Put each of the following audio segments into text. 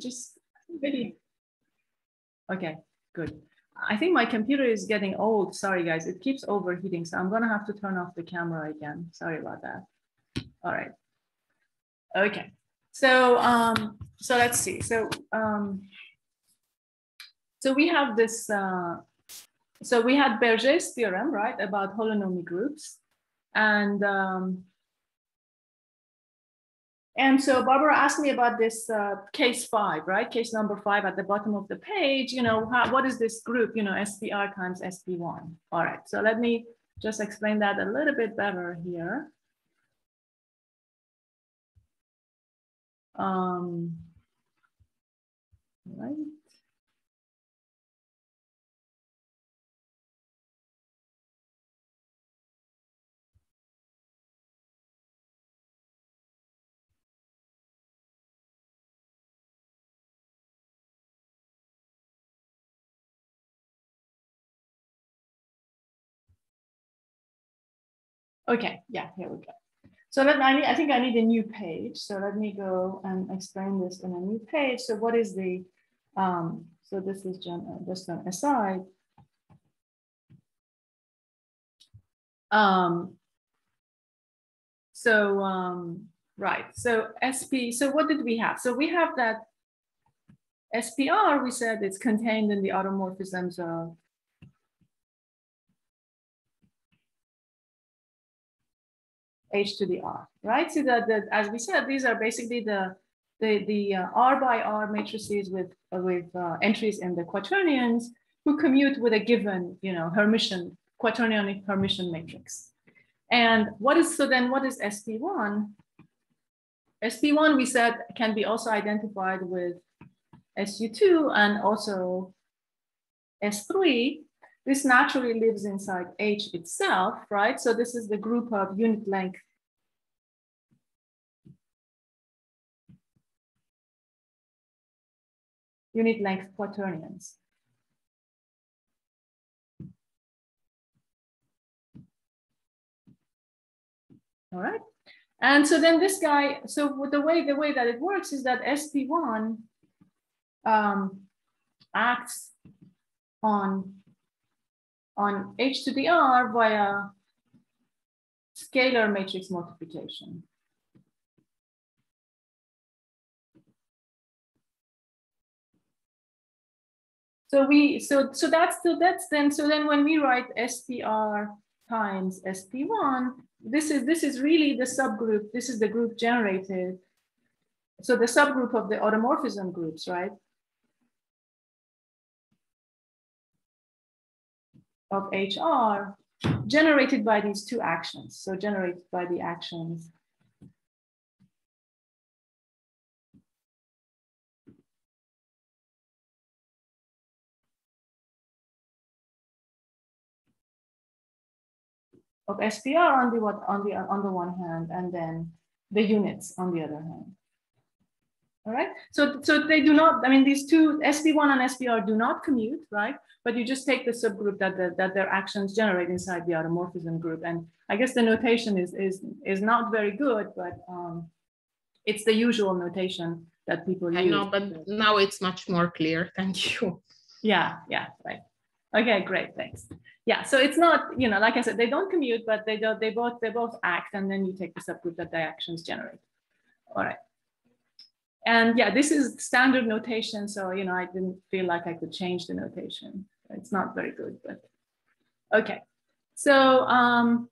just really, okay, good. I think my computer is getting old. Sorry, guys, it keeps overheating. So I'm gonna have to turn off the camera again. Sorry about that. All right. Okay. So, um, so let's see. So, um, so we have this, uh, so we had Berger's theorem, right, about holonomy groups. And um, and so Barbara asked me about this uh, case five, right? Case number five at the bottom of the page. You know, how, what is this group? You know, SPR times SP1. All right, so let me just explain that a little bit better here. Um, right. Okay, yeah, here we go. So let I, need, I think I need a new page. So let me go and explain this in a new page. So what is the, um, so this is just an aside. Um, so, um, right, so SP, so what did we have? So we have that SPR, we said it's contained in the automorphisms of h to the r, right? So that, that as we said, these are basically the the, the uh, R by R matrices with, uh, with uh, entries in the quaternions who commute with a given, you know, Hermitian, quaternionic Hermitian matrix. And what is, so then what is SP1? SP1 we said can be also identified with SU2 and also S3. This naturally lives inside H itself, right? So this is the group of unit length unit length quaternions. All right. And so then this guy, so the way the way that it works is that SP1 um, acts on on H to the R via scalar matrix multiplication. So we so so that's so that's then so then when we write SPR times SP1, this is this is really the subgroup. This is the group generated. So the subgroup of the automorphism groups, right? Of HR generated by these two actions. So generated by the actions of SPR on the on the on the one hand, and then the units on the other hand. All right. So so they do not. I mean, these two SP1 and SPR do not commute, right? But you just take the subgroup that the, that their actions generate inside the automorphism group, and I guess the notation is is is not very good, but um, it's the usual notation that people use. I know, but now it's much more clear. Thank you. Yeah. Yeah. Right. Okay. Great. Thanks yeah so it's not you know like i said they don't commute but they don't they both they both act and then you take the subgroup that the actions generate all right and yeah this is standard notation so you know i didn't feel like i could change the notation. It's not very good but okay. So um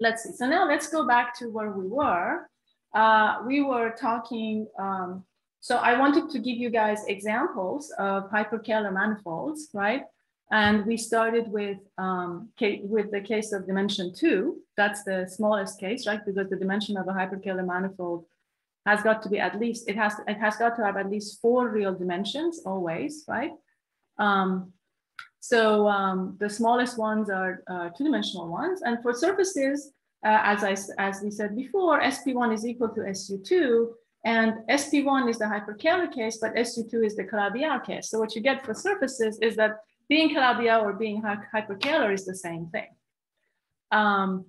let's see. So now let's go back to where we were. Uh, we were talking um, so i wanted to give you guys examples of hyperkähler manifolds right? And we started with, um, with the case of dimension two. That's the smallest case, right? Because the dimension of a hyperkähler manifold has got to be at least, it has, it has got to have at least four real dimensions always, right? Um, so um, the smallest ones are uh, two-dimensional ones. And for surfaces, uh, as, I, as we said before, SP1 is equal to SU2, and SP1 is the hyperkähler case, but SU2 is the Calabi-Yau case. So what you get for surfaces is that being Calabi-Yau or being hyperkähler is the same thing. Um,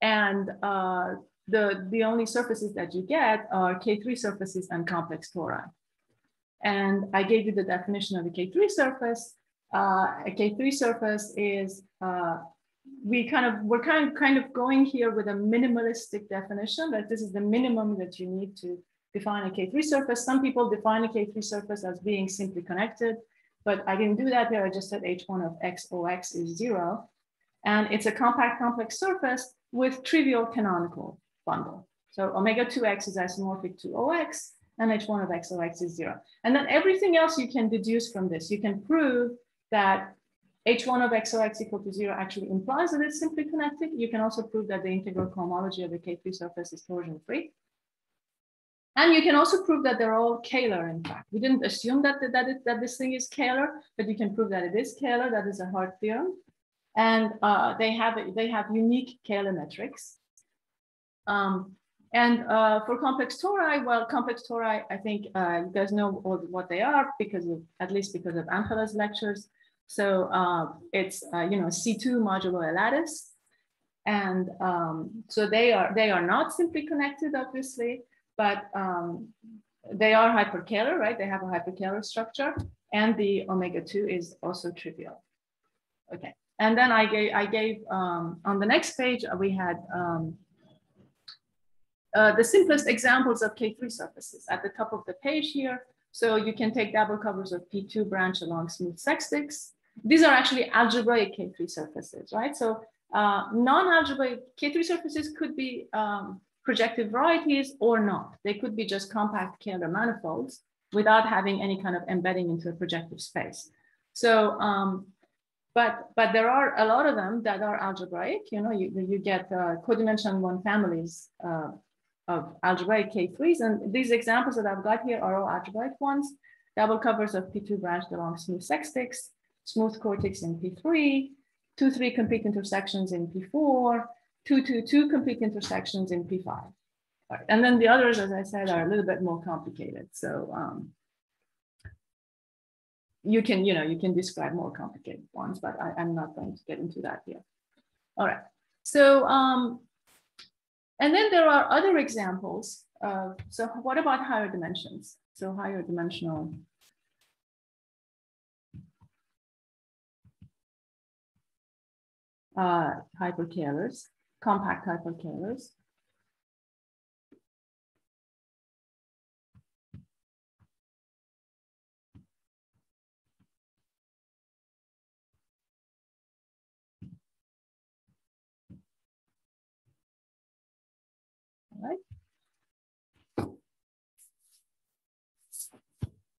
and uh, the, the only surfaces that you get are K3 surfaces and complex tori. And I gave you the definition of a K3 surface. Uh, a K3 surface is, uh, we kind of, we're kind of, kind of going here with a minimalistic definition that this is the minimum that you need to define a K3 surface. Some people define a K3 surface as being simply connected, but I didn't do that here. I just said H1 of XOX is zero. And it's a compact complex surface with trivial canonical bundle. So omega 2x is isomorphic to OX and H1 of XOX is zero. And then everything else you can deduce from this. You can prove that H1 of XOX equal to zero actually implies that it's simply connected. You can also prove that the integral cohomology of the K3 surface is torsion free. And you can also prove that they're all Kähler, in fact. We didn't assume that, that, it, that this thing is Kähler, but you can prove that it is Kähler. That is a hard theorem. And uh, they, have, they have unique Kähler metrics. Um, and uh, for complex tori, well, complex tori, I think uh, you guys know what they are because of, at least because of Angela's lectures. So uh, it's, uh, you know, C2 modulo a lattice. And um, so they are, they are not simply connected, obviously, but um, they are hyperkähler, right? They have a hyperkähler structure and the omega-2 is also trivial. Okay, and then I gave, I gave um, on the next page, we had um, uh, the simplest examples of K3 surfaces at the top of the page here. So you can take double covers of P2 branch along smooth sextics. These are actually algebraic K3 surfaces, right? So uh, non-algebraic K3 surfaces could be um, projective varieties or not. They could be just compact Kähler manifolds without having any kind of embedding into a projective space. So, um, but but there are a lot of them that are algebraic. You know, you, you get uh, codimension one families uh, of algebraic K3s. And these examples that I've got here are all algebraic ones. Double covers of P2 branched along smooth sextics, smooth quartics in P3, two, three complete intersections in P4, two, two, two complete intersections in P5. Right. And then the others, as I said, are a little bit more complicated. So um, you can, you know, you can describe more complicated ones, but I, am not going to get into that here. All right. So um, and then there are other examples. Of, so what about higher dimensions? So higher dimensional uh, compact hyperkählers.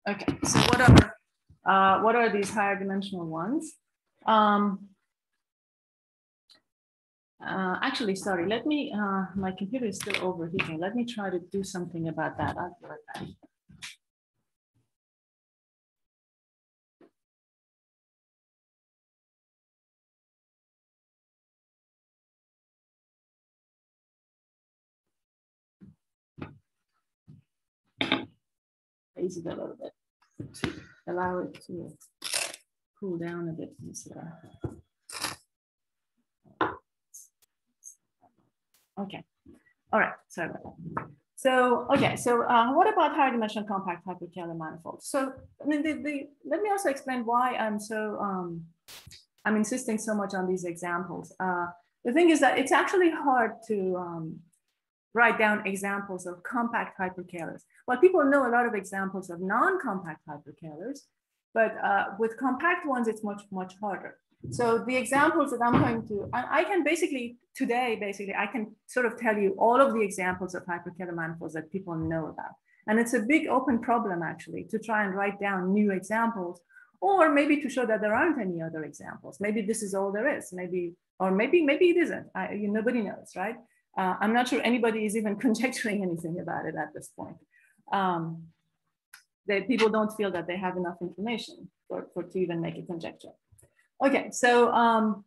Okay, so what are uh, what are these higher dimensional ones? Um, uh, actually, sorry, let me, uh, my computer is still overheating. Let me try to do something about that. I'll be right back. Raise it a little bit to allow it to cool down a bit easier. Okay, all right, that. So, okay, so uh, what about higher dimensional compact hyperkähler manifolds? So, I mean, the, the, let me also explain why I'm so, um, I'm insisting so much on these examples. Uh, the thing is that it's actually hard to um, write down examples of compact hyperkählers. Well, people know a lot of examples of non-compact hyperkählers, but uh, with compact ones, it's much, much harder. So the examples that I'm going to, I, I, can basically, today, basically, I can sort of tell you all of the examples of hyperkähler manifolds that people know about. And it's a big open problem, actually, to try and write down new examples, or maybe to show that there aren't any other examples. Maybe this is all there is, maybe, or maybe, maybe it isn't. I, you, nobody knows, right? Uh, I'm not sure anybody is even conjecturing anything about it at this point. Um, that people don't feel that they have enough information for, for to even make a conjecture. Okay, so um,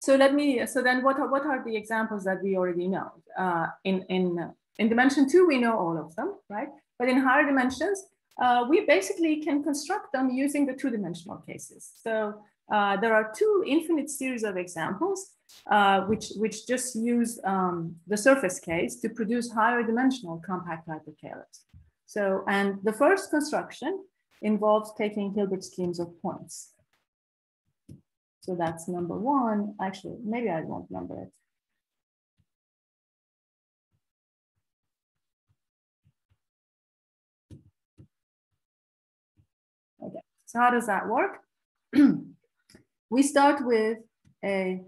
so let me. So then, what are what are the examples that we already know? Uh, in in in dimension two, we know all of them, right? But in higher dimensions, uh, we basically can construct them using the two-dimensional cases. So uh, there are two infinite series of examples uh, which, which just use um, the surface case to produce higher dimensional compact hyperkähler. So, and the first construction involves taking Hilbert schemes of points. So that's number one. Actually, maybe I won't number it. Okay, so how does that work? we start with a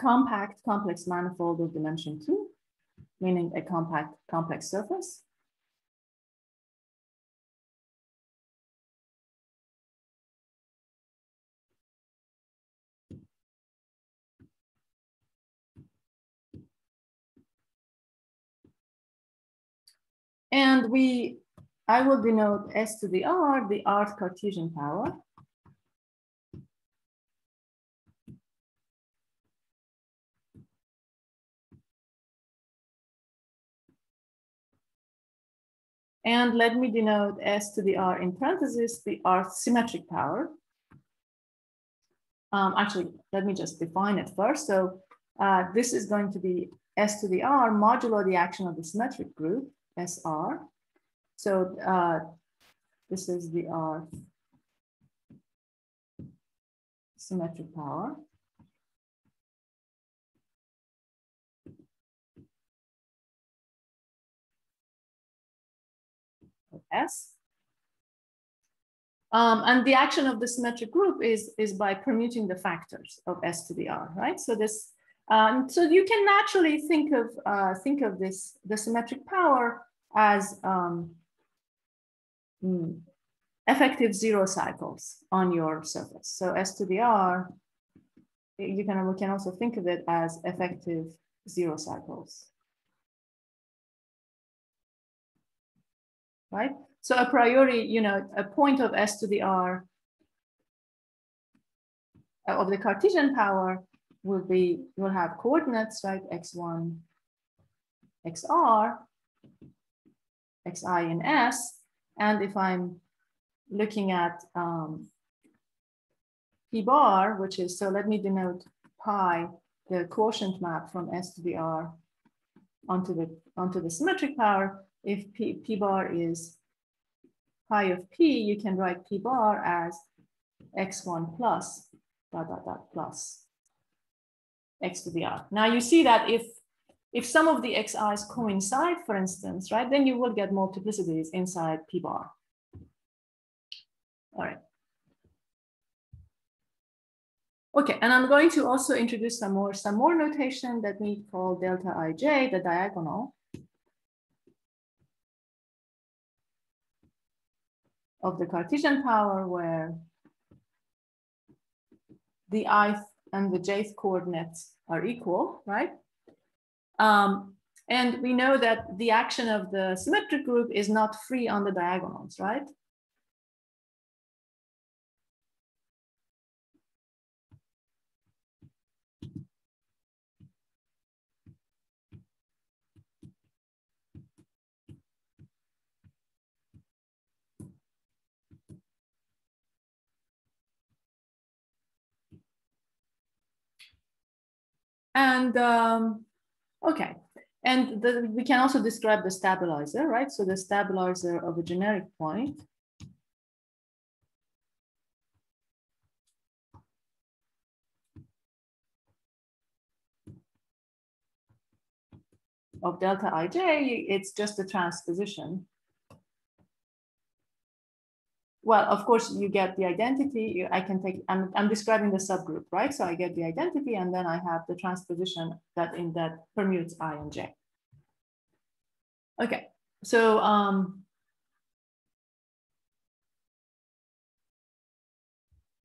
compact complex manifold of dimension two, meaning a compact complex surface. And we, I will denote S to the R, the Rth Cartesian power. And let me denote S to the R in parentheses, the R symmetric power. Um, actually, let me just define it first. So uh, this is going to be S to the R modulo the action of the symmetric group. SR. So uh, this is the R symmetric power. S. Um, and the action of the symmetric group is, is by permuting the factors of S to the R, right? So this, um, so you can naturally think of, uh, think of this, the symmetric power as um, mm, effective zero cycles on your surface. So S to the R, you can, we can also think of it as effective zero cycles. Right? So a priori, you know, a point of S to the R of the Cartesian power will be, will have coordinates, right? X1, XR, xi and s. And if I'm looking at um, p bar, which is, so let me denote pi, the quotient map from s to the r onto the, onto the symmetric power. If p, p bar is pi of p, you can write p bar as x1 plus dot dot dot plus x to the r. Now you see that if if some of the xi's coincide, for instance, right, then you will get multiplicities inside P bar. All right. Okay, and I'm going to also introduce some more, some more notation that we call delta ij, the diagonal of the Cartesian power where the ith and the jth coordinates are equal, right? Um, and we know that the action of the symmetric group is not free on the diagonals, right? And um, Okay, and the, we can also describe the stabilizer, right? So the stabilizer of a generic point. of delta ij, it's just a transposition. Well, of course, you get the identity. I can take, I'm, I'm describing the subgroup, right? So I get the identity and then I have the transposition that in that permutes I and J. Okay, so um,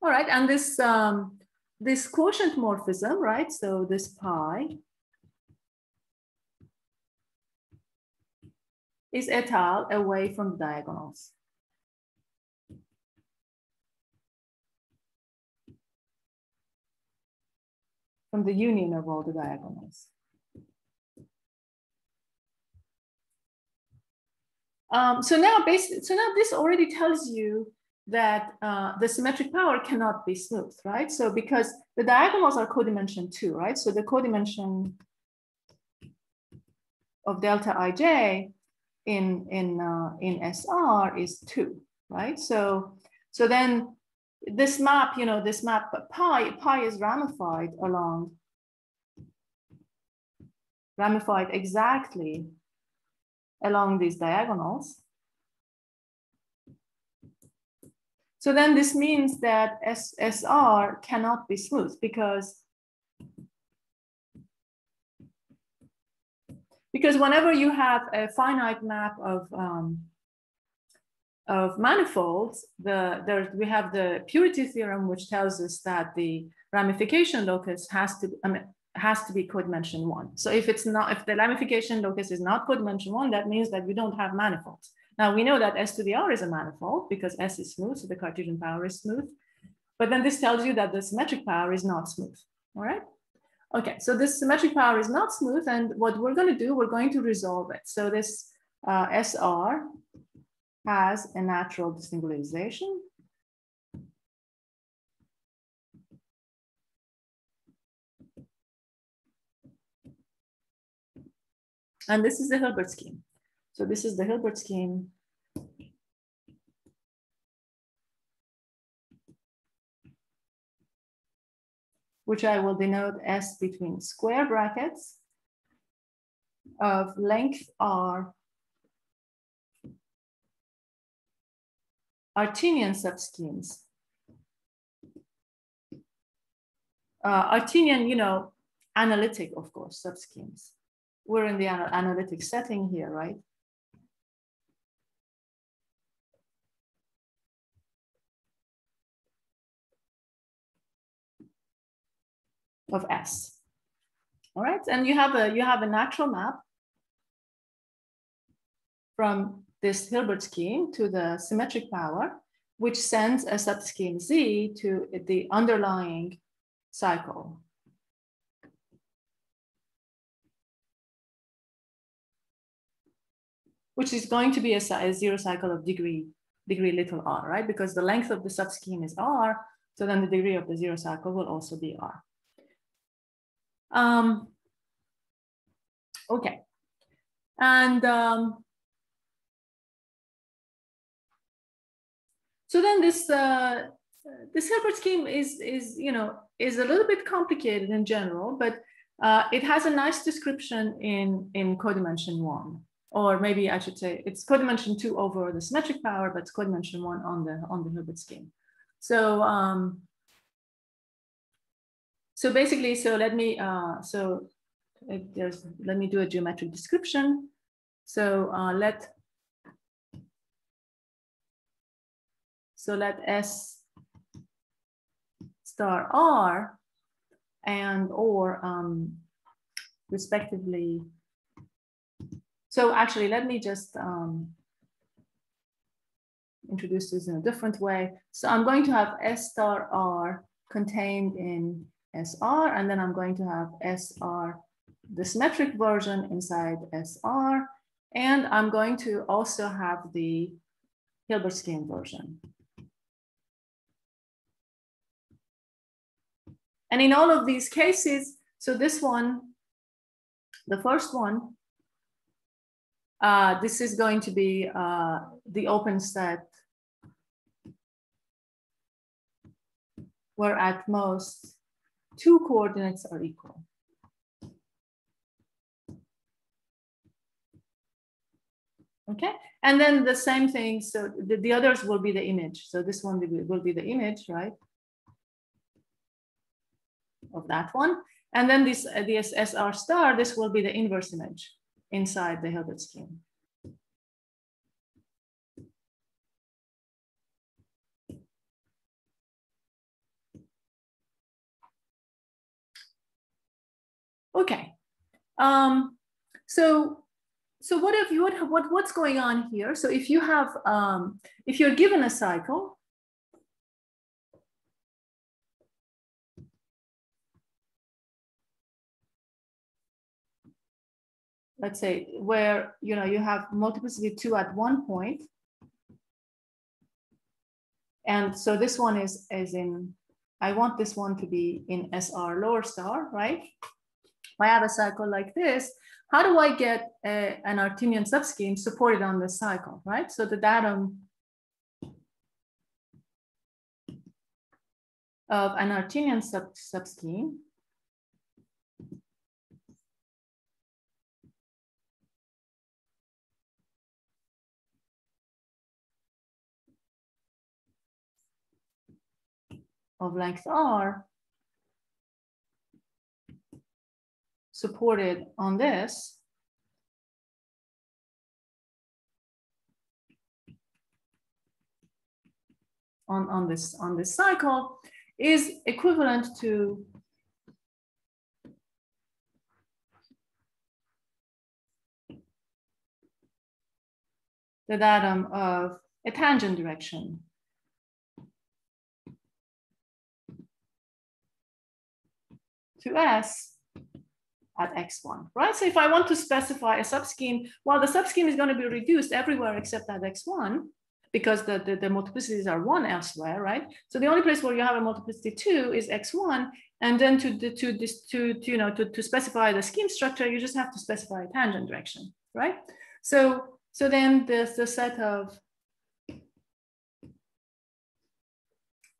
all right, and this um, this quotient morphism, right? So this pi is étale away from the diagonals. From the union of all the diagonals. Um, so now basically, so now this already tells you that uh, the symmetric power cannot be smooth, right? So because the diagonals are codimension two, right? So the codimension of delta ij in in uh, in SR is two, right? So so then this map, you know, this map pi pi is ramified along ramified exactly along these diagonals. So then this means that S SR cannot be smooth because because whenever you have a finite map of um, of manifolds, the there we have the purity theorem, which tells us that the ramification locus has to I mean, has to be codimension one. So if it's not, if the ramification locus is not codimension one, that means that we don't have manifolds. Now we know that S to the R is a manifold because S is smooth, so the Cartesian power is smooth. But then this tells you that the symmetric power is not smooth, all right? Okay, so this symmetric power is not smooth and what we're gonna do, we're going to resolve it. So this uh, SR has a natural desingularization. And this is the Hilbert scheme. So this is the Hilbert scheme. which I will denote S between square brackets of length R Artinian subschemes. Uh, Artinian, you know, analytic, of course, subschemes. We're in the analytic setting here, right? of S. All right, and you have a you have a natural map from this Hilbert scheme to the symmetric power, which sends a subscheme Z to the underlying cycle. Which is going to be a, a zero cycle of degree, degree little r, right? Because the length of the subscheme is r, so then the degree of the zero cycle will also be r. Um, okay. And um, so then this uh, this Hilbert scheme is is you know is a little bit complicated in general, but uh, it has a nice description in in codimension one, or maybe I should say it's codimension two over the symmetric power, but it's codimension one on the on the Hilbert scheme. So um, so basically, so let me, uh, so there's, let me do a geometric description. So uh, let, so let S star R and or um, respectively. So actually, let me just um, introduce this in a different way. So I'm going to have S star R contained in SR, and then I'm going to have SR, the symmetric version inside SR, and I'm going to also have the Hilbert scheme version. And in all of these cases, so this one, the first one, uh, this is going to be uh, the open set where at most two coordinates are equal. Okay, and then the same thing, so the, the others will be the image. So this one will be the image, right? Of that one. And then this, uh, this SR star, this will be the inverse image inside the Hilbert scheme. Okay. Um, so, so what if you what, what what's going on here? So if you have um, if you're given a cycle, let's say where you know you have multiplicity two at one point And so this one is, is in, I want this one to be in SR lower star, right? If I have a cycle like this, how do I get a, an Artinian subscheme supported on this cycle, right? So the datum of an Artinian sub subscheme of length r supported on this. On, on this on this cycle is equivalent to the datum of a tangent direction to S at X1, right? So if I want to specify a subscheme, well, the subscheme is going to be reduced everywhere except at X1 because the, the, the, multiplicities are one elsewhere, right? So the only place where you have a multiplicity two is X1. And then to, to, to, this, to, to, you know, to, to specify the scheme structure, you just have to specify a tangent direction, right? So, so then there's the set of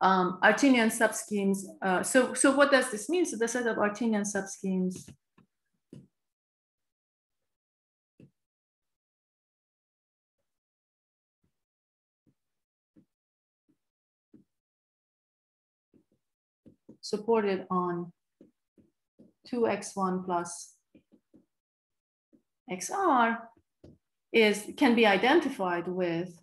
um, Artinian subschemes. Uh, so, so what does this mean? So the set of Artinian subschemes supported on 2x1 plus xr is can be identified with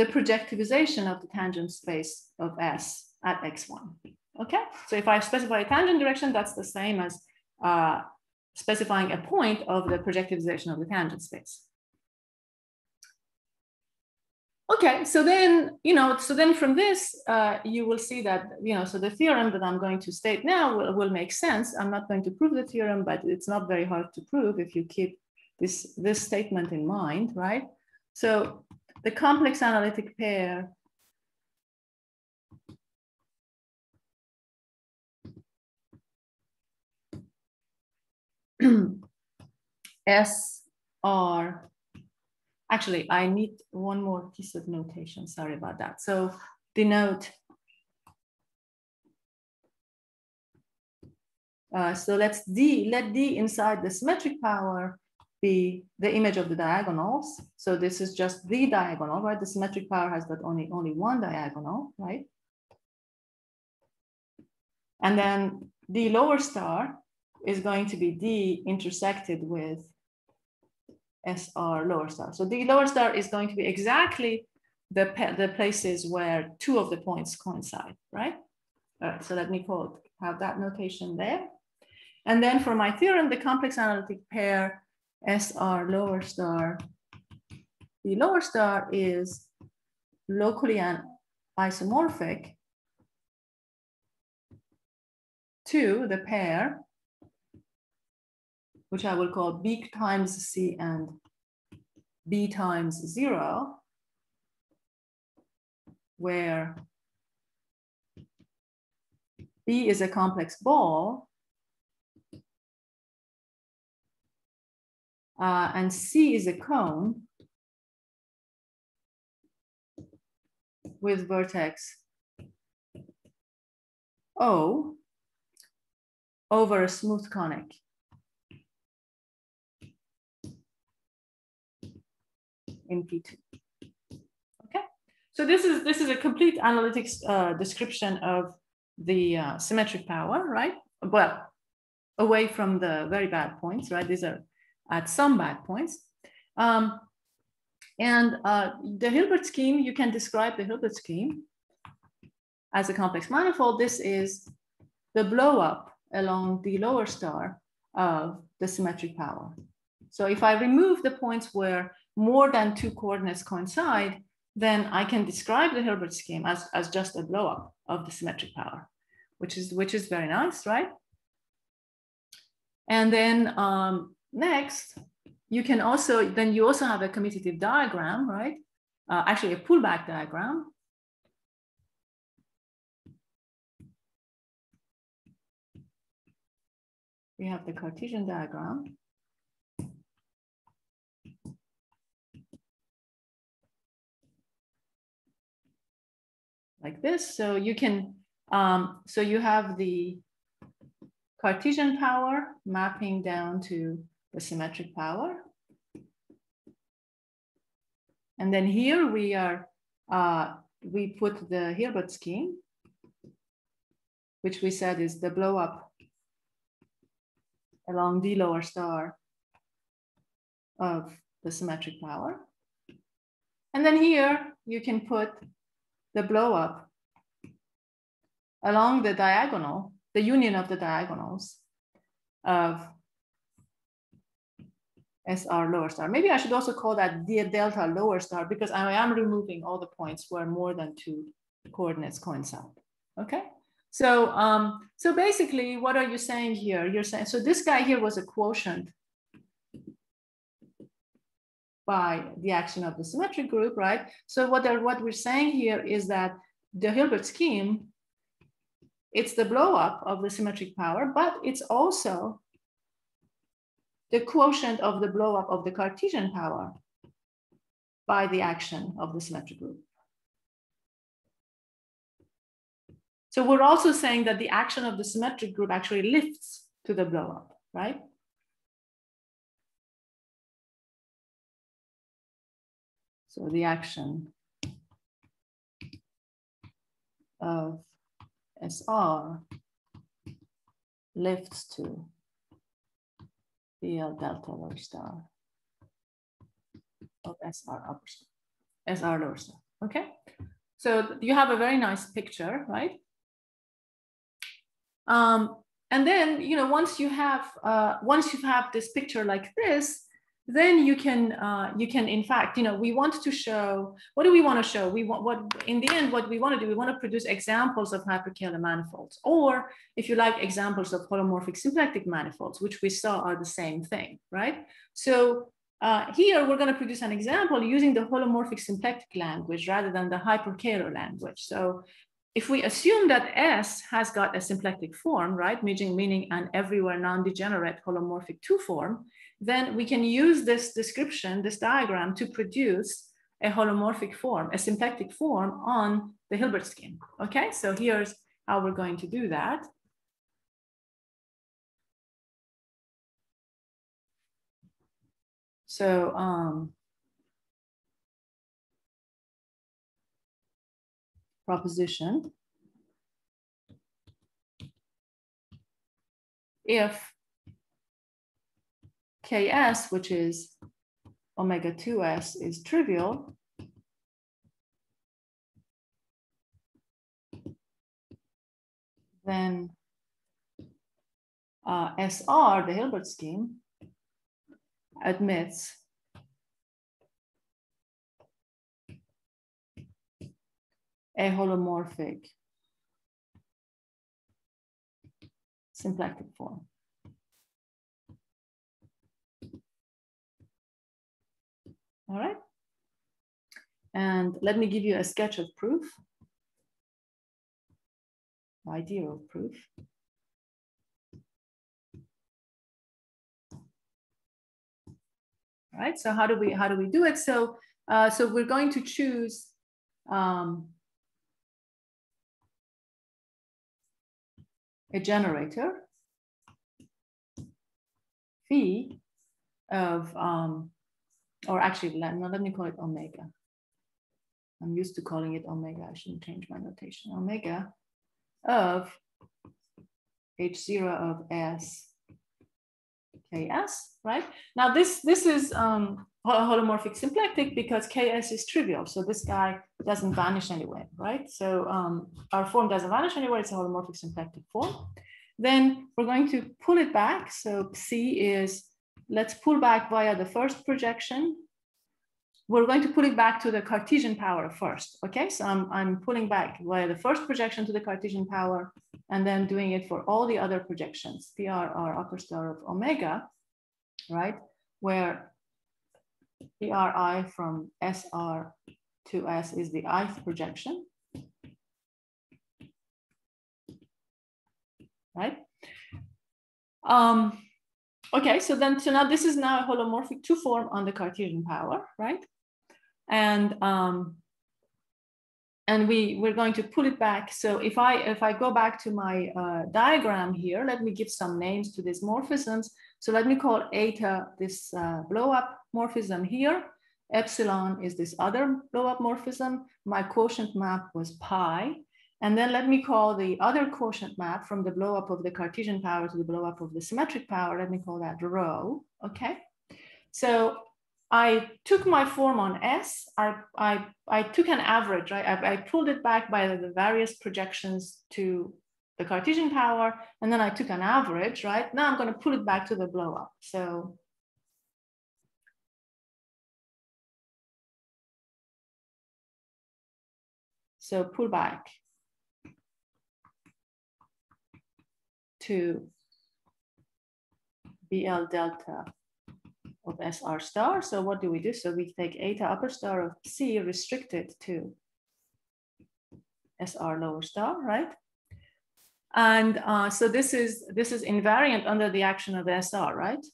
the projectivization of the tangent space of S at x1. Okay, so if I specify a tangent direction, that's the same as uh, specifying a point of the projectivization of the tangent space. Okay, so then, you know, so then from this, uh, you will see that, you know, so the theorem that I'm going to state now will, will make sense. I'm not going to prove the theorem, but it's not very hard to prove if you keep this, this statement in mind, right? So the complex analytic pair S R, actually, I need one more piece of notation. Sorry about that. So denote, uh, so let's D, let D inside the symmetric power be the image of the diagonals. So this is just the diagonal, right? The symmetric power has got only, only one diagonal, right? And then the lower star is going to be D intersected with SR lower star. So the lower star is going to be exactly the, the places where two of the points coincide, right? All right, so let me call have that notation there. And then for my theorem, the complex analytic pair SR lower star, the lower star is locally an isomorphic to the pair which I will call B times C and B times zero, where B is a complex ball, uh, and C is a cone with vertex O over a smooth conic. in P2. Okay, so this is this is a complete analytics uh, description of the uh, symmetric power, right? Well, away from the very bad points, right? These are at some bad points. Um, and uh, the Hilbert scheme, you can describe the Hilbert scheme as a complex manifold. This is the blow up along the lower star of the symmetric power. So if I remove the points where more than two coordinates coincide, then I can describe the Hilbert scheme as, as just a blowup of the symmetric power, which is, which is very nice, right? And then um, next, you can also, then you also have a commutative diagram, right? Uh, actually a pullback diagram. We have the Cartesian diagram. Like this, so you can, um, so you have the Cartesian power mapping down to the symmetric power. And then here we are, uh, we put the Hilbert scheme, which we said is the blow up along the lower star of the symmetric power. And then here you can put the blow up along the diagonal the union of the diagonals of SR lower star. Maybe I should also call that the delta lower star because I am removing all the points where more than two coordinates coincide. Okay. So, um, so basically, what are you saying here? You're saying, so this guy here was a quotient by the action of the symmetric group, right? So what, are, what we're saying here is that the Hilbert scheme it's the blow up of the symmetric power, but it's also the quotient of the blow up of the Cartesian power by the action of the symmetric group. So we're also saying that the action of the symmetric group actually lifts to the blow up, right? So the action of SR lifts to BL delta lower star of SR upper star, SR lower star, okay? So you have a very nice picture, right? Um, and then, you know, once you have, uh, once you have this picture like this, then you can uh, you can in fact you know we want to show what do we want to show? We want what in the end what we want to do we want to produce examples of hyperkähler manifolds. Or if you like examples of holomorphic symplectic manifolds which we saw are the same thing right? So uh, here we're going to produce an example using the holomorphic symplectic language rather than the hyperkähler language. So if we assume that S has got a symplectic form, right, meaning, meaning an everywhere non-degenerate holomorphic two form, then we can use this description, this diagram to produce a holomorphic form, a symplectic form on the Hilbert scheme. Okay, so here's how we're going to do that. So um, proposition, if Ks, which is omega 2s, is trivial, then uh, SR, the Hilbert scheme, admits a holomorphic symplectic form. All right. And let me give you a sketch of proof, idea of proof. All right, so how do we how do we do it? So uh, so we're going to choose um, a generator phi of um, or actually, let, no, let me call it omega. I'm used to calling it omega. I shouldn't change my notation. Omega of H0 of S Ks, right? Now this, this is um, holomorphic symplectic because Ks is trivial. So this guy doesn't vanish anywhere, right? So um, our form doesn't vanish anywhere. It's a holomorphic symplectic form. Then we're going to pull it back. So C is Let's pull back via the first projection. we're going to pull it back to the Cartesian power first. Okay, so I'm, I'm pulling back via the first projection to the Cartesian power and then doing it for all the other projections, PR are upper star of omega, right? Where PRI from SR to S is the ith projection, right? Um, okay, so then so now this is now a holomorphic two form on the Cartesian power, right? And um, and we we're going to pull it back. So if I if I go back to my uh, diagram here, let me give some names to these morphisms. So let me call eta this uh, blow up morphism here. Epsilon is this other blow up morphism. My quotient map was pi. And then let me call the other quotient map from the blow up of the Cartesian power to the blow up of the symmetric power. Let me call that rho, okay? So I took my form on S, I, I, I took an average, right? I, I pulled it back by the various projections to the Cartesian power, and then I took an average, right? Now I'm gonna pull it back to the blow up. So So pull back to BL delta of SR star. So what do we do? So we take eta upper star of C restricted to SR lower star, right? And uh, so this is this is invariant under the action of SR, right?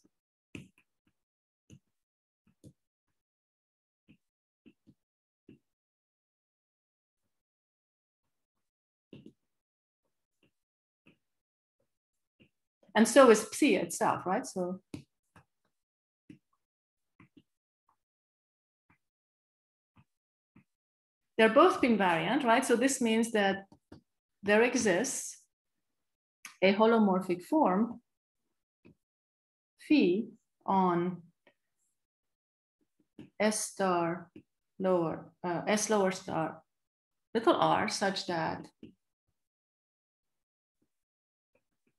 And so is psi itself, right? So they're both invariant, right? So this means that there exists a holomorphic form phi on S star lower, uh, S lower star little r such that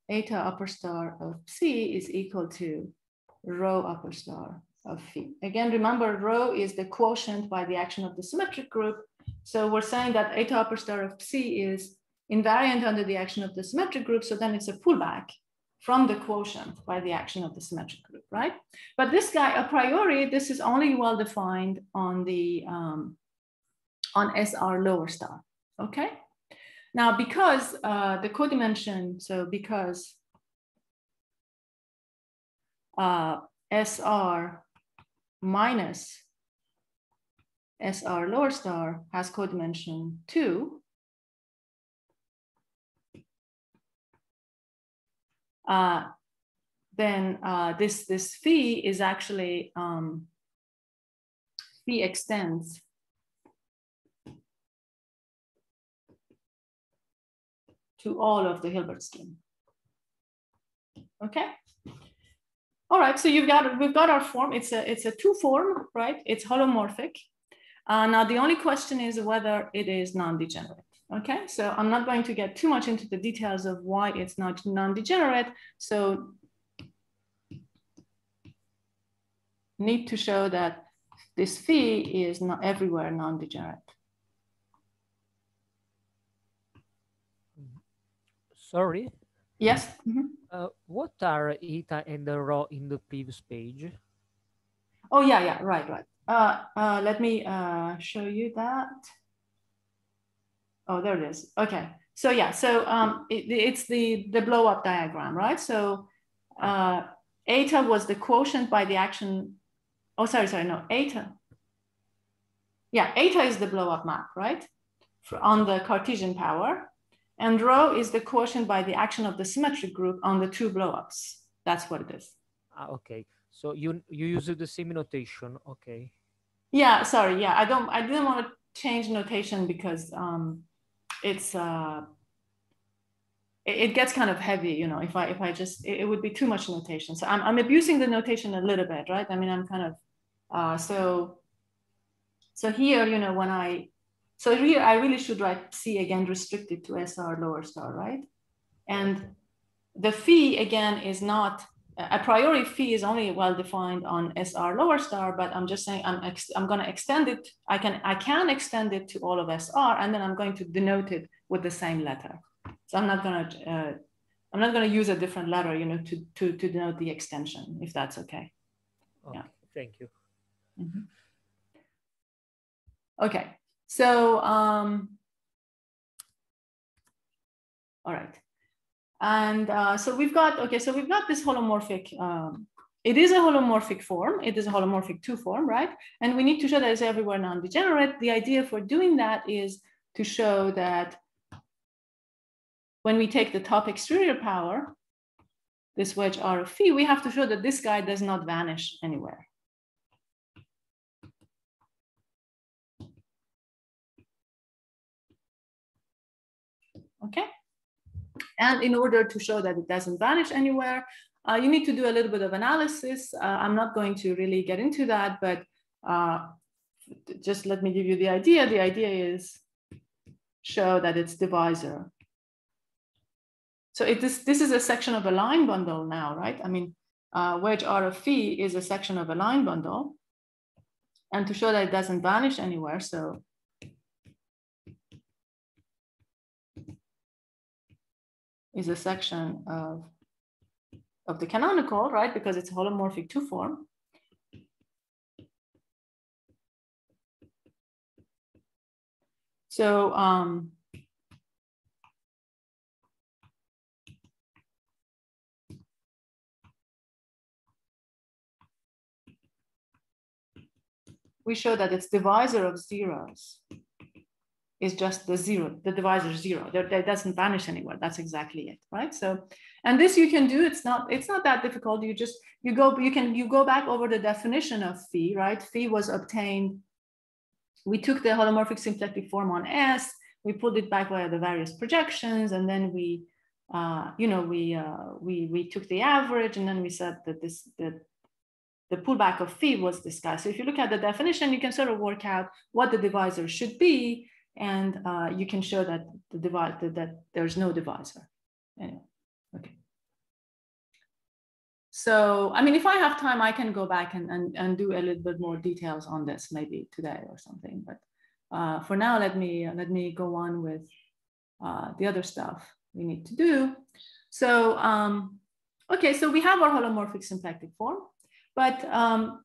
eta upper star of C is equal to rho upper star of phi. Again, remember rho is the quotient by the action of the symmetric group. So we're saying that eta upper star of C is invariant under the action of the symmetric group. So then it's a pullback from the quotient by the action of the symmetric group, right? But this guy, a priori, this is only well defined on the um, on SR lower star, okay? Now, because uh, the codimension, so because uh, SR minus SR lower star has codimension two, uh, then uh, this, this phi is actually, um, phi extends to all of the Hilbert scheme. Okay. All right, so you've got we've got our form. It's a it's a two form, right? It's holomorphic. Uh, now the only question is whether it is non-degenerate. Okay, so I'm not going to get too much into the details of why it's not non-degenerate. So need to show that this phi is not everywhere non-degenerate. Sorry. Yes. Mm -hmm. uh, what are eta and the rho in the previous page? Oh yeah, yeah, right, right. Uh, uh, let me uh, show you that. Oh, there it is. Okay. So yeah, so um, it, it's the the blow up diagram, right? So uh, eta was the quotient by the action. Oh, sorry, sorry, no, eta. Yeah, eta is the blow up map, right? For, on the Cartesian power. And rho is the quotient by the action of the symmetric group on the two blowups. That's what it is. Ah, okay. So you you use the same notation. Okay. Yeah, sorry. Yeah, I don't I didn't want to change notation because um it's uh it, gets kind of heavy, you know, if I if I just it, it, would be too much notation. So I'm I'm abusing the notation a little bit, right? I mean, I'm kind of uh so so here, you know, when I so here I really should write C again restricted to SR lower star, right? And the phi again is not a priori phi is only well defined on SR lower star, but I'm just saying I'm, I'm going to extend it. I can, I can extend it to all of SR and then I'm going to denote it with the same letter. So I'm not going to, uh, I'm not going to use a different letter, you know, to, to, to denote the extension, if that's okay. okay. Yeah. Thank you. Mm -hmm. Okay, so, um, all right. And uh, so we've got, okay, so we've got this holomorphic, um, it is a holomorphic form. It is a holomorphic two form, right? And we need to show that it's everywhere non-degenerate. The idea for doing that is to show that when we take the top exterior power, this wedge R of phi, we have to show that this guy does not vanish anywhere. Okay. And in order to show that it doesn't vanish anywhere, uh, you need to do a little bit of analysis. Uh, I'm not going to really get into that, but uh, just let me give you the idea. The idea is show that it's divisor. So it is, this is a section of a line bundle now, right? I mean, uh, wedge R of phi is a section of a line bundle. And to show that it doesn't vanish anywhere, so is a section of, of the canonical, right? Because it's holomorphic two form. So um, we show that it's divisor of zeros is just the zero, the divisor zero. That, doesn't vanish anywhere. That's exactly it, right? So, and this you can do. It's not it's not that difficult. You just you go you can you go back over the definition of phi, right? Phi was obtained. We took the holomorphic symplectic form on S. We pulled it back via the various projections, and then we, uh, you know, we uh, we we took the average, and then we said that this that the pullback of phi was this guy. So if you look at the definition, you can sort of work out what the divisor should be and uh, you can show that the divide that, that there's no divisor. Anyway, okay. So, I mean, if I have time, I can go back and, and, and do a little bit more details on this maybe today or something. But uh, for now, let me, let me go on with uh, the other stuff we need to do. So, um, okay, so we have our holomorphic symplectic form, but, um,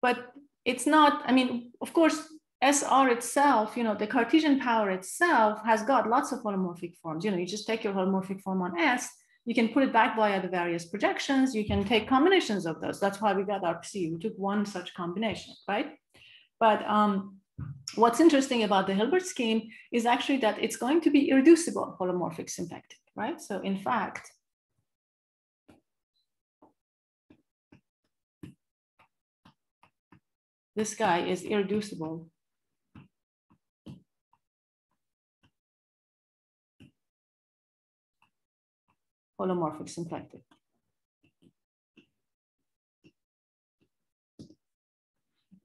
but it's not, I mean, of course, SR itself, you know, the Cartesian power itself has got lots of holomorphic forms. You know, you just take your holomorphic form on S, you can put it back via the various projections. You can take combinations of those. That's why we got our C. We took one such combination, right? But um, what's interesting about the Hilbert scheme is actually that it's going to be irreducible holomorphic symplectic, right? So in fact, this guy is irreducible holomorphic symplectic.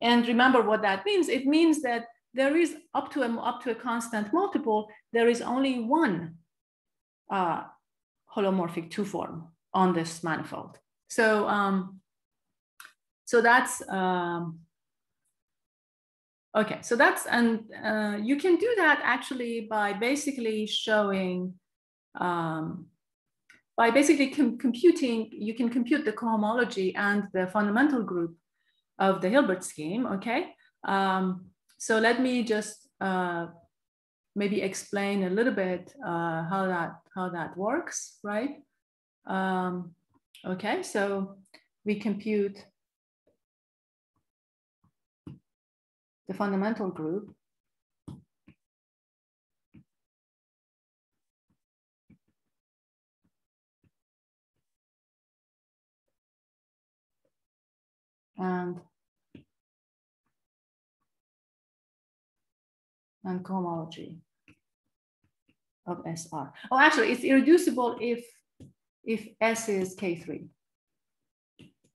And remember what that means. It means that there is up to a, up to a constant multiple, there is only one uh, holomorphic two form on this manifold. So, um, so that's, um, okay, so that's, and uh, you can do that actually by basically showing um, by basically com computing, you can compute the cohomology and the fundamental group of the Hilbert scheme, okay? Um, so let me just uh, maybe explain a little bit uh, how, that, how that works, right? Um, okay, so we compute the fundamental group and and cohomology of SR. Oh, actually, it's irreducible if if S is K3.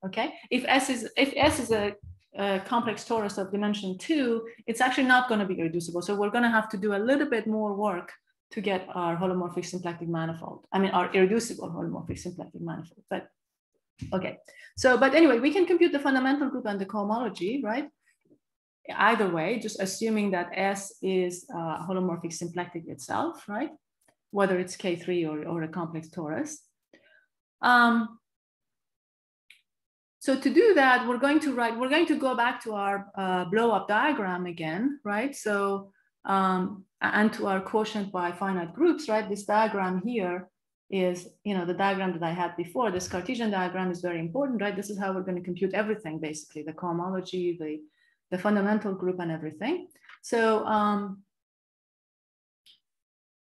Okay, if S is if S is a, a complex torus of dimension two, it's actually not going to be irreducible. So we're going to have to do a little bit more work to get our holomorphic symplectic manifold. I mean, our irreducible holomorphic symplectic manifold. But Okay, so, but anyway, we can compute the fundamental group and the cohomology, right? Either way, just assuming that S is uh, holomorphic symplectic itself, right? Whether it's K3 or, or a complex torus. Um, so to do that, we're going to write, we're going to go back to our uh, blow up diagram again, right? So, um, and to our quotient by finite groups, right? This diagram here is, you know, the diagram that I had before. This Cartesian diagram is very important, right? This is how we're going to compute everything, basically, the cohomology, the, the fundamental group and everything. So um,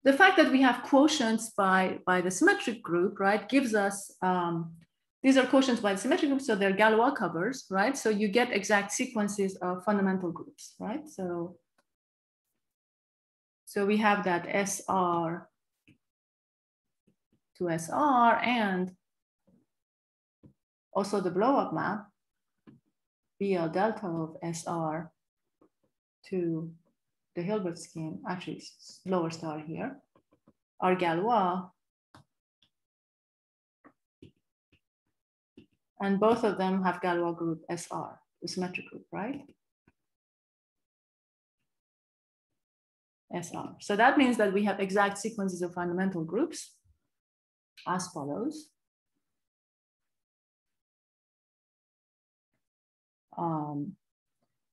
the fact that we have quotients by, by the symmetric group, right, gives us um, these are quotients by the symmetric group, so they're Galois covers, right? So you get exact sequences of fundamental groups, right? So, so we have that SR to SR and also the blow-up map, BL delta of SR to the Hilbert scheme, actually lower star here, are Galois And both of them have Galois group SR, the symmetric group, right? SR. So that means that we have exact sequences of fundamental groups as follows. Um,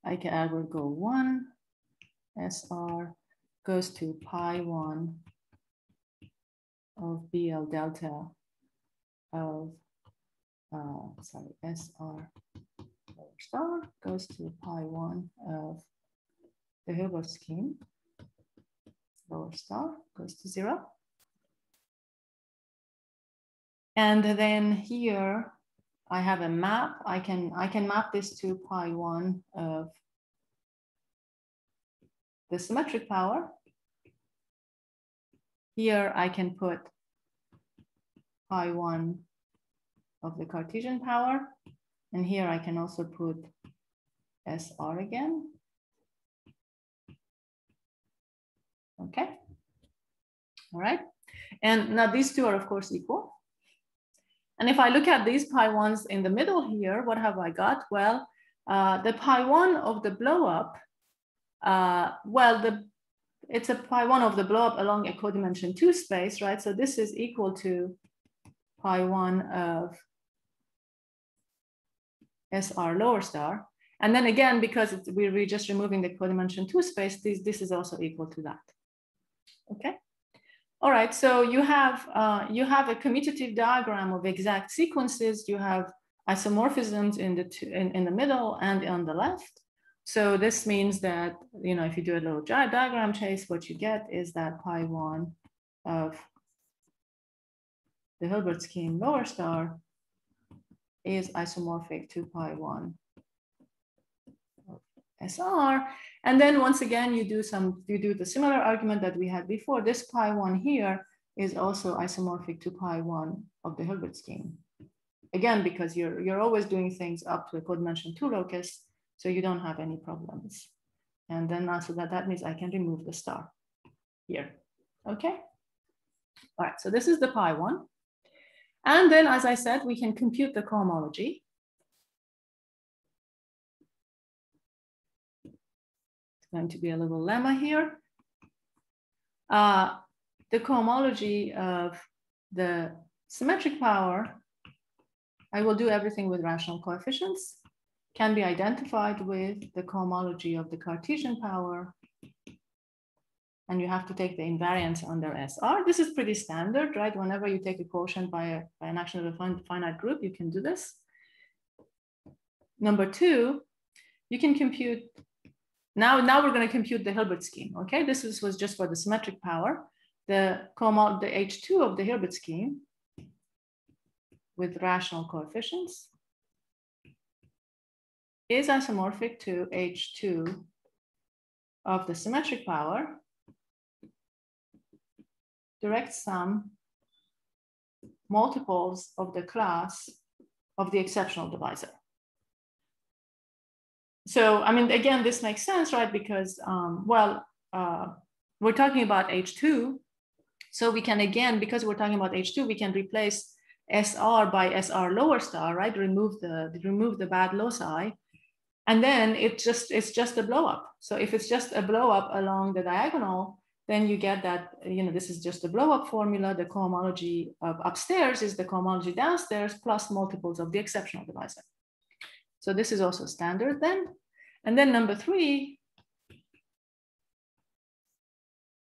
I can I will go one, SR goes to pi one of BL delta of uh, sorry, SR star goes to pi one of the Hilbert scheme. Lower star goes to zero. And then here I have a map. I can I can map this to pi one of the symmetric power. Here I can put pi one of the Cartesian power. And here I can also put SR again. Okay. All right. And now these two are of course equal. And if I look at these pi ones in the middle here, what have I got? Well, uh, the pi one of the blow up, uh, well, the it's a pi one of the blow up along a codimension two space, right? So this is equal to pi one of SR lower star. And then again, because we're just removing the codimension two space, this, this is also equal to that. Okay. All right, so you have, uh, you have a commutative diagram of exact sequences. You have isomorphisms in the, two, in, in the middle and on the left. So this means that, you know, if you do a little diagram chase, what you get is that pi one of the Hilbert scheme lower star is isomorphic to pi one SR. And then once again, you do some, you do the similar argument that we had before. This pi one here is also isomorphic to pi one of the Hilbert scheme. Again, because you're, you're always doing things up to a codimension two locus, so you don't have any problems. And then also that, that means I can remove the star here, okay? All right, so this is the pi one. And then, as I said, we can compute the cohomology. Going to be a little lemma here. Uh, the cohomology of the symmetric power, I will do everything with rational coefficients, can be identified with the cohomology of the Cartesian power and you have to take the invariance under SR. This is pretty standard, right? Whenever you take a quotient by, a, by an action of a finite group, you can do this. Number two, you can compute, now, now we're gonna compute the Hilbert scheme, okay? This was, was just for the symmetric power. The, the H2 of the Hilbert scheme with rational coefficients is isomorphic to H2 of the symmetric power direct sum multiples of the class of the exceptional divisor. So, I mean, again, this makes sense, right? Because, um, well, uh, we're talking about H2. So we can, again, because we're talking about H2, we can replace SR by SR lower star, right? Remove the remove the bad loci, and then it just it's just a blow up. So if it's just a blow up along the diagonal, then you get that you know this is just a blow up formula. The cohomology of upstairs is the cohomology downstairs plus multiples of the exceptional divisor. So this is also standard then. And then number three,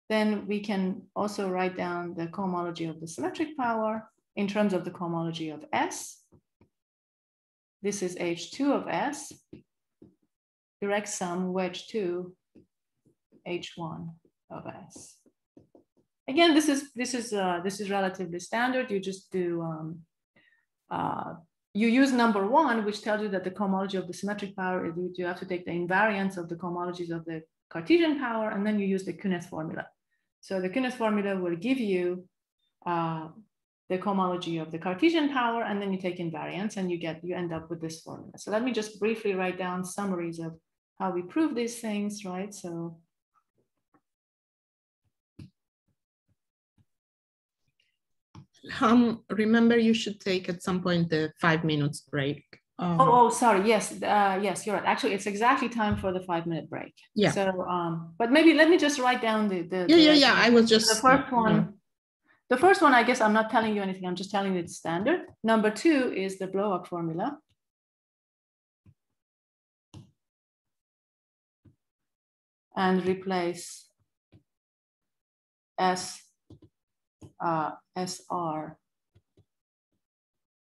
then we can also write down the cohomology of the symmetric power in terms of the cohomology of S. This is H2 of S, direct sum wedge 2, H1 of S. Again, this is this is uh, this is relatively standard. You just do um, uh, you use number one, which tells you that the cohomology of the symmetric power is you have to take the invariance of the cohomologies of the Cartesian power, and then you use the Künneth formula. So the Künneth formula will give you uh, the cohomology of the Cartesian power, and then you take invariance and you get, you end up with this formula. So let me just briefly write down summaries of how we prove these things, right? So Um, remember you should take at some point the five minutes break. Um, oh, oh, sorry. Yes, uh, yes, you're right. Actually, it's exactly time for the five minute break. Yeah. So, um, but maybe let me just write down the the. Yeah, the, yeah, yeah. I was just the first one. Yeah. The first one, I guess I'm not telling you anything, I'm just telling you it's standard. Number two is the blow up formula. And replace S, uh, SR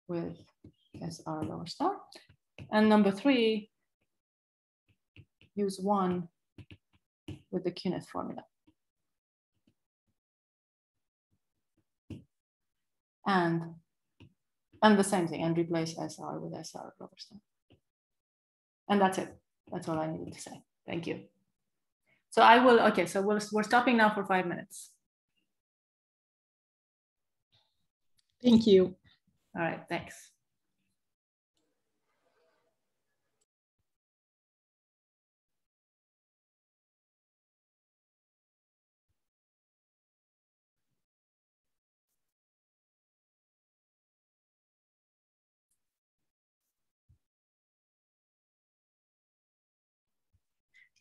with SR lower star. And number three, use one with the Künneth formula. and and the same thing and replace SR with SR Robertson. And that's it. That's all I needed to say. Thank you. So I will, okay, so we'll, we're stopping now for five minutes. Thank you. All right, thanks.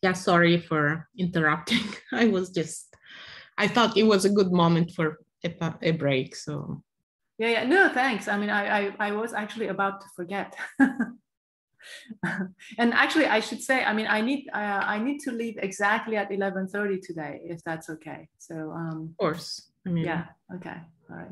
yeah, sorry for interrupting. I was just, I thought it was a good moment for a, a break. So, yeah, yeah, no, thanks. I mean, I, I, I was actually about to forget. and actually, I should say, I mean, I need, uh, I need to leave exactly at eleven thirty today, if that's okay. So, um, of course. I mean, yeah, okay, all right.